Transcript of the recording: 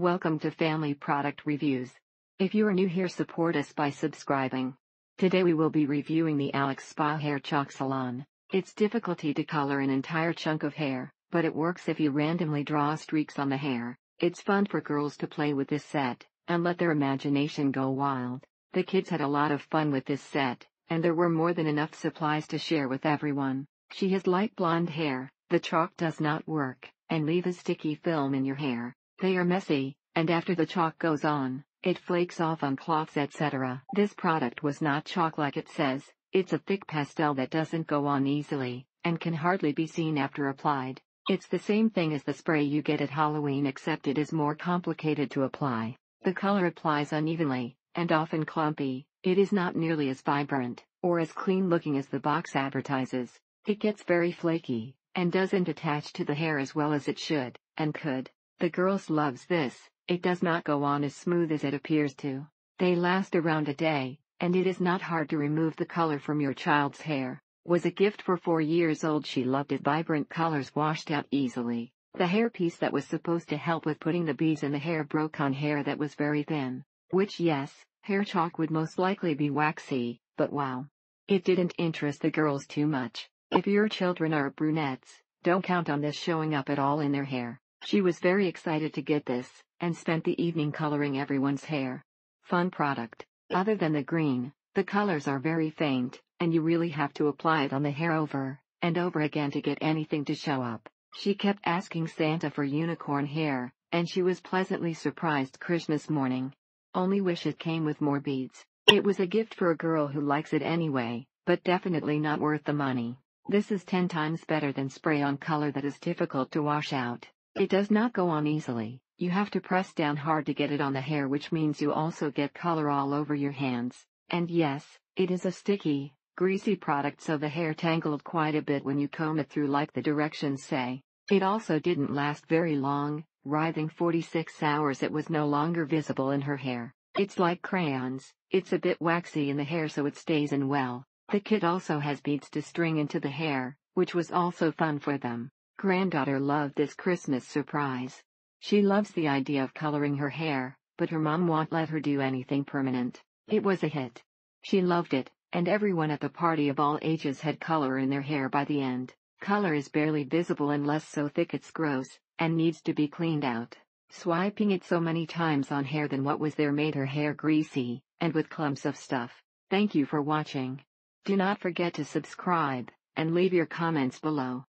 Welcome to Family Product Reviews. If you are new here support us by subscribing. Today we will be reviewing the Alex Spa Hair Chalk Salon. It's difficulty to color an entire chunk of hair, but it works if you randomly draw streaks on the hair. It's fun for girls to play with this set, and let their imagination go wild. The kids had a lot of fun with this set, and there were more than enough supplies to share with everyone. She has light blonde hair, the chalk does not work, and leave a sticky film in your hair. They are messy, and after the chalk goes on, it flakes off on cloths etc. This product was not chalk like it says, it's a thick pastel that doesn't go on easily, and can hardly be seen after applied. It's the same thing as the spray you get at Halloween except it is more complicated to apply. The color applies unevenly, and often clumpy, it is not nearly as vibrant, or as clean looking as the box advertises. It gets very flaky, and doesn't attach to the hair as well as it should, and could. The girls loves this, it does not go on as smooth as it appears to. They last around a day, and it is not hard to remove the color from your child's hair. Was a gift for 4 years old she loved it vibrant colors washed out easily. The hairpiece that was supposed to help with putting the beads in the hair broke on hair that was very thin. Which yes, hair chalk would most likely be waxy, but wow. It didn't interest the girls too much. If your children are brunettes, don't count on this showing up at all in their hair. She was very excited to get this, and spent the evening coloring everyone's hair. Fun product. Other than the green, the colors are very faint, and you really have to apply it on the hair over and over again to get anything to show up. She kept asking Santa for unicorn hair, and she was pleasantly surprised Christmas morning. Only wish it came with more beads. It was a gift for a girl who likes it anyway, but definitely not worth the money. This is 10 times better than spray on color that is difficult to wash out. It does not go on easily, you have to press down hard to get it on the hair which means you also get color all over your hands. And yes, it is a sticky, greasy product so the hair tangled quite a bit when you comb it through like the directions say. It also didn't last very long, writhing 46 hours it was no longer visible in her hair. It's like crayons, it's a bit waxy in the hair so it stays in well. The kit also has beads to string into the hair, which was also fun for them. Granddaughter loved this Christmas surprise. She loves the idea of coloring her hair, but her mom won't let her do anything permanent. It was a hit. She loved it, and everyone at the party of all ages had color in their hair by the end. Color is barely visible unless so thick it's gross, and needs to be cleaned out. Swiping it so many times on hair than what was there made her hair greasy, and with clumps of stuff. Thank you for watching. Do not forget to subscribe, and leave your comments below.